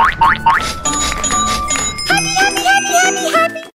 Oink, oink, oink.